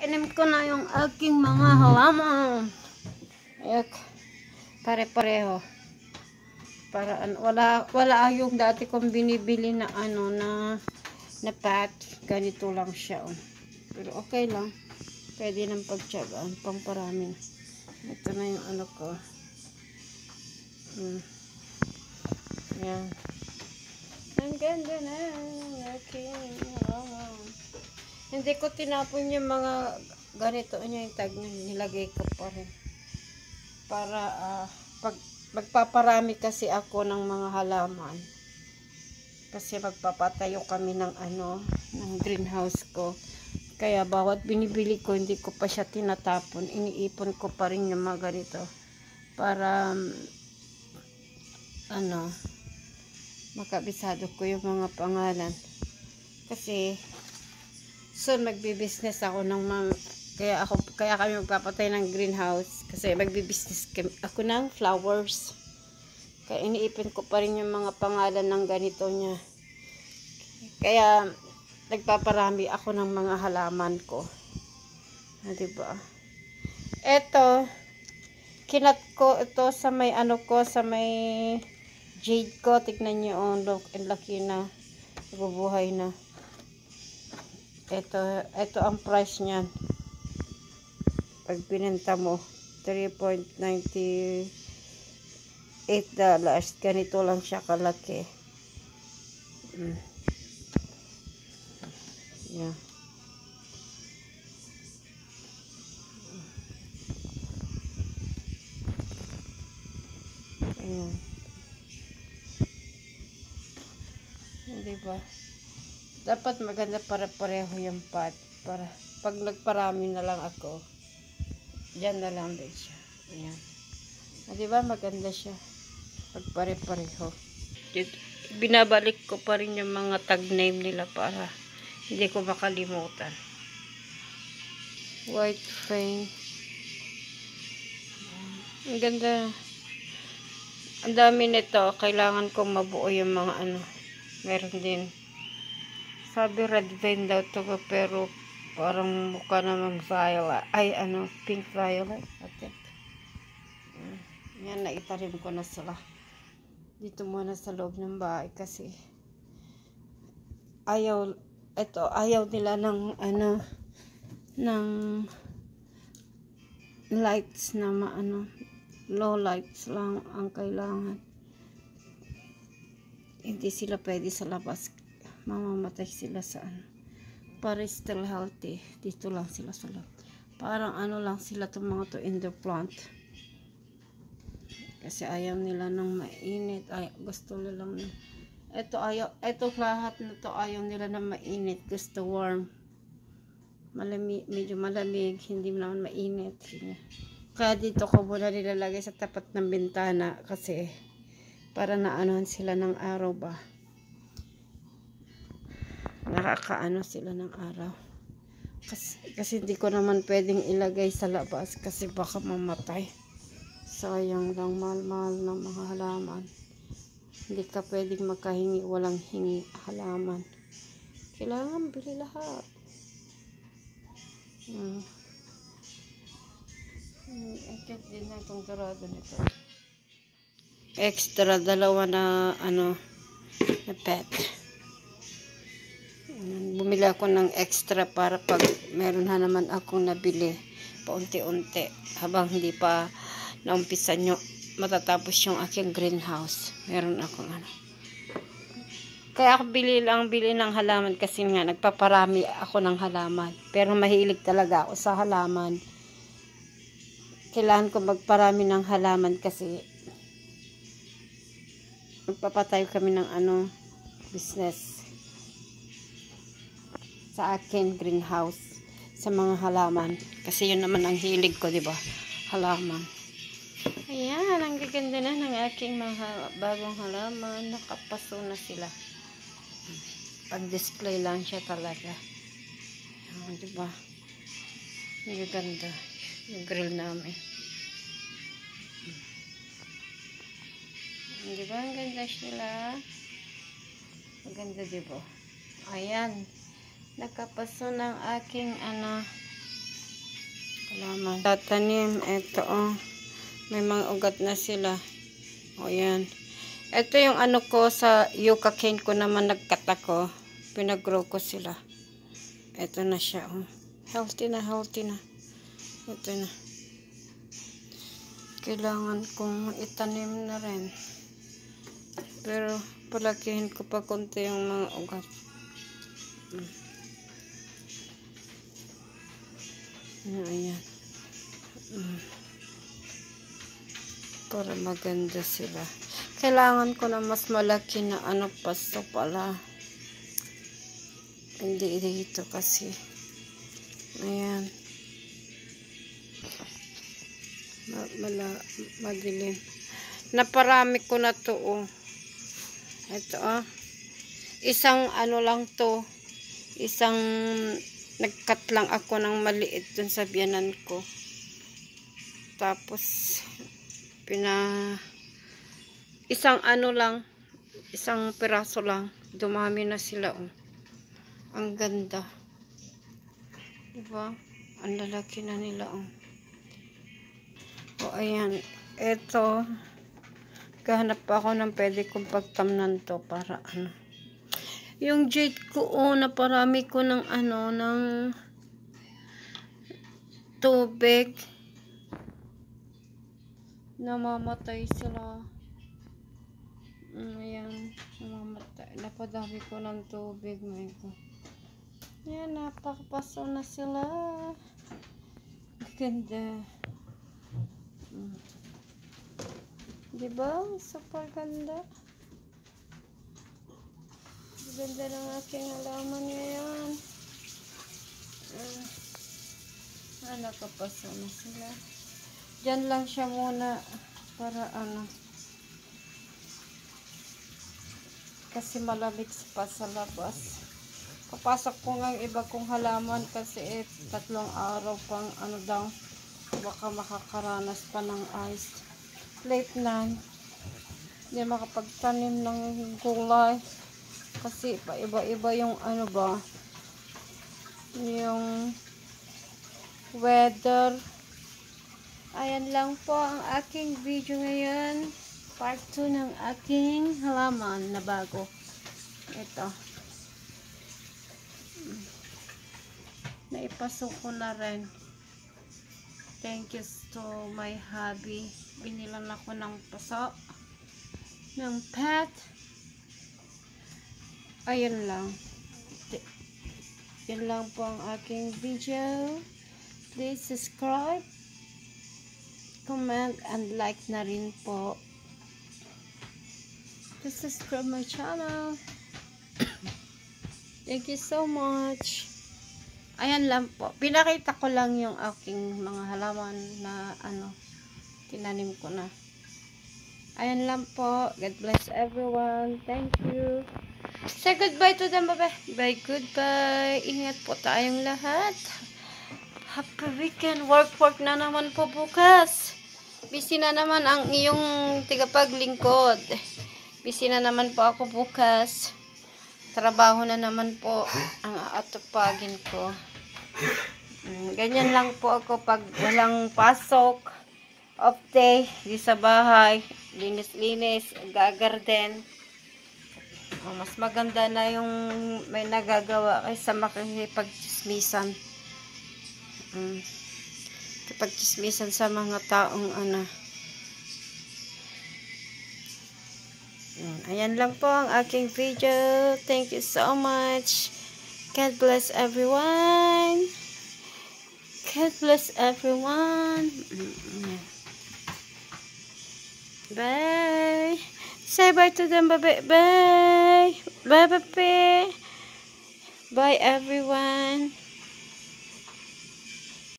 Tainim ko na yung aking mga halaman. Ayak. Pare-pareho. Para ano, wala wala yung dati kong binibili na ano na na pat. Ganito lang siya. Oh. Pero okay lang. Pwede nang pagtsagaan. Pamparami. Ito na yung ano ko. Hmm. Yan. Ang ganda na ng aking halaman. Hindi ko tinapon yung mga ganito niya yung tag na nilagay ko pa rin. Para ah, pag magpaparami kasi ako ng mga halaman. Kasi magpapatayo kami ng ano, ng greenhouse ko. Kaya bawat binibili ko, hindi ko pa siya tinatapon. Iniipon ko pa rin yung mga ganito. Para, um, ano, makabisado ko yung mga pangalan. Kasi, soon magbi-business ako ng mga kaya ako kaya kami magpapatay ng greenhouse kasi magbi-business ako ng flowers. Kaya iniipin ko pa rin yung mga pangalan ng ganito niya. Kaya nagpaparami ako ng mga halaman ko. Ah, 'di ba? Ito kinat ko ito sa may ano ko sa may jade ko. Tignan niyo oh, look, ang laki na. Nabubuhay na. Ito, ito ang price niyan. Pag binenta mo, 3.98 dollars. Ganito lang siya kalaki. Mm. Yeah. Ayan. Hindi ba? Dapat maganda para pareho yung pot para pag nagparami na lang ako dyan na lang din siya. Ayan. Ah, diba maganda siya. Pag pare-pareho. Binabalik ko pa rin yung mga tag name nila para hindi ko makalimutan. White fang. Ang ganda. Ang dami nito. Kailangan kong mabuo yung mga ano. Meron din sabi red vein daw to pero parang mukha namang violet. Ay ano, pink violet. Atit. Mm. Yan, naitarim ko na sila. Dito muna sa loob ng bahay kasi ayaw, ito, ayaw nila ng ano, ng lights na maano, low lights lang ang kailangan. Hindi sila pwede sa labas mamamatay sila sa ano. Para still healthy. Dito lang sila sa loob. Parang ano lang sila itong mga to indoor plant. Kasi ayaw nila ng mainit. Ay gusto nila lang ito ayaw ito lahat na to ayaw nila ng mainit. Gusto warm. Malamig medyo malamig. Hindi naman mainit. Kaya dito ko muna nilalagay sa tapat ng bintana kasi para naanohan sila ng araw ba nakakaano sila ng araw. Kasi, kasi hindi ko naman pwedeng ilagay sa labas kasi baka mamatay. Sayang lang mahal-mahal ng mga halaman. Hindi ka pwedeng makahingi walang hingi halaman. Kailangan bili lahat. Hmm. Hmm, akit din na itong dorado nito. Extra dalawa na ano na pet bumili ako ng extra para pag meron na naman akong nabili paunti-unti habang hindi pa naumpisa nyo matatapos yung aking greenhouse. Meron akong ano. Kaya ako bili lang bili ng halaman kasi nga nagpaparami ako ng halaman. Pero mahilig talaga ako sa halaman. Kailangan ko magparami ng halaman kasi magpapatayo kami ng ano business sa akin greenhouse sa mga halaman. Kasi yun naman ang hilig ko di ba? Halaman. Ayan ang gaganda na ng aking mga bagong halaman. Nakapaso na sila. Pag display lang siya talaga. Oh, di ba? Ang gaganda. Yung grill namin. Di ba? Ang ganda sila. Maganda di ba? Ayan nakapaso ng aking ano halaman. Tatanim, eto oh. May mga ugat na sila. O yan. Ito yung ano ko sa yucca cane ko naman nagkatako. Pinag-grow ko sila. Ito na siya oh. Healthy na, healthy na. Ito na. Kailangan kong itanim na rin. Pero palakihin ko pa konti yung mga ugat. Mm. Ayan. Mm. Para maganda sila. Kailangan ko na mas malaki na ano pasto pala. Hindi dito kasi. Ayan. Ma mala madilim. Naparami ko na to oh. Ito ah. Isang ano lang to. Isang nagkat lang ako ng maliit dun sa biyanan ko. Tapos, pina, isang ano lang, isang piraso lang, dumami na sila, oh. Ang ganda. Diba? Ang lalaki na nila, oh. O, ayan. Ito, kahanap ako ng pwede kong pagtamnan to para ano yung jade ko, oh, naparami ko ng ano, ng tubig. Namamatay sila. Mm, ayan, namamatay. Napadami ko ng tubig, my God. Ayan, napakapaso na sila. Ganda. Mm. Diba? Super ganda. Ganda ng aking halaman ngayon. Uh, ah, nakapasa na sila. Diyan lang siya muna para ano. Kasi malamig pa sa labas. Papasok ko nga iba kong halaman kasi eh, tatlong araw pang ano daw. Baka makakaranas pa ng ice. Late na. Hindi makapagtanim ng gulay. Kasi iba-iba yung ano ba, yung weather. Ayan lang po ang aking video ngayon. Part 2 ng aking halaman na bago. Ito. Naipasok ko na rin. Thank you to my hubby. Binilan ako ng paso. Ng pet ayun lang. Yun lang po ang aking video. Please subscribe comment and like na rin po. Please subscribe my channel. Thank you so much. Ayan lang po. Pinakita ko lang yung aking mga halaman na ano tinanim ko na. Ayan lang po. God bless everyone. Thank you Say goodbye to them, bye Bye, goodbye. Ingat po tayong lahat. Happy weekend. Work, work na naman po bukas. Busy na naman ang iyong tigapaglingkod. Busy na naman po ako bukas. Trabaho na naman po ang atupagin ko. Mm, ganyan lang po ako pag walang pasok. Off day, di sa bahay. Linis-linis, gagarden. Oh, mas maganda na yung may nagagawa kaysa makikipagchismisan. Mm. Kapagchismisan sa mga taong ano. Mm. Ayan lang po ang aking video. Thank you so much. God bless everyone. God bless everyone. Mm. Bye. Say bye to them. Bye bye. Bye bye. Bye bye. Bye everyone.